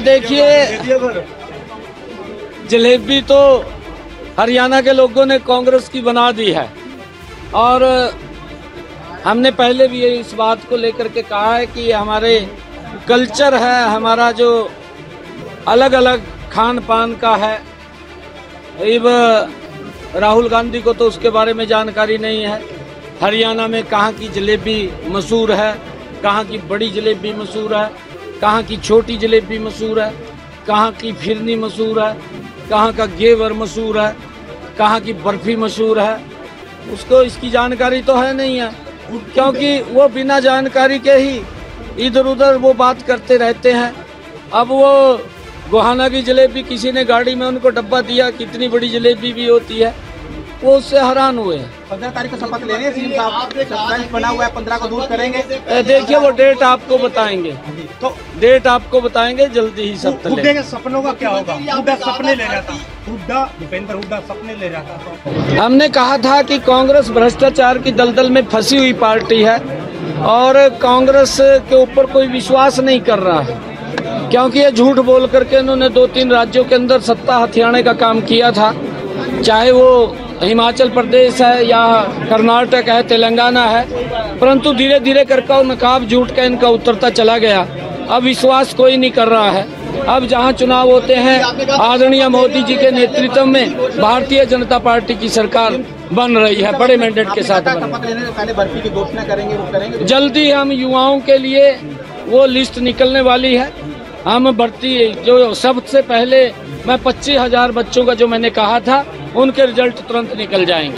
देखिए, जलेबी तो हरियाणा के लोगों ने कांग्रेस की बना दी है। और, हमने पहले भी इस बात को लेकर के कहा है कि हमारे कल्चर है, हमारा जो अलग अलग खान पान का है। अब राहुल गांधी को तो उसके बारे में जानकारी नहीं है। हरियाणा में कहाँ की जलेबी मशहूर है, कहाँ की बड़ी जलेबी मशहूर है। कहाँ की छोटी जलेबी मशहूर है? कहाँ की फिरनी मशहूर है? कहाँ का गेवर मशहूर है? कहाँ की बर्फ़ी मशहूर है? उसको इसकी जानकारी तो है नहीं है क्योंकि वो बिना जानकारी के ही इधर उधर वो बात करते रहते हैं। अब वो गोहाना की जलेबी किसी ने गाड़ी में उनको डब्बा दिया कितनी बड़ी जलेबी भी होती है वो उससे हैरान हुए हैं। पंद्रह तारीख को शपथ ले रहे हैं बना हुआ है पंद्रह को दूर करेंगे। देखिए वो डेट आपको बताएँगे। तो डेट आपको बताएँगे जल्दी ही सब हुड्डे के सपनों का क्या होगा? हुड्डा सपने ले रहा था। हुड्डा भूपेंद्र हुड्डा सपने ले रहा था। हमने कहा था कि कांग्रेस भ्रष्टाचार की दलदल में फंसी हुई पार्टी है और कांग्रेस के ऊपर कोई विश्वास नहीं कर रहा है। क्योंकि ये झूठ बोल करके इन्होंने दो तीन राज्यों के अंदर सत्ता हथियाने का काम किया था। चाहे वो हिमाचल प्रदेश है या कर्नाटक है, तेलंगाना है, परंतु धीरे धीरे करके नकाब झूठ का इनका उतरता चला गया। अब विश्वास कोई नहीं कर रहा है। अब जहाँ चुनाव होते हैं, आदरणीय मोदी जी के नेतृत्व में भारतीय जनता पार्टी की सरकार बन रही है, बड़े मैंडेट के साथ करेंगे जल्दी हम युवाओं के लिए वो लिस्ट निकलने वाली है। हम भर्ती, जो सबसे पहले मैं पच्चीस हज़ार बच्चों का जो मैंने कहा था उनके रिज़ल्ट तुरंत निकल जाएँगे।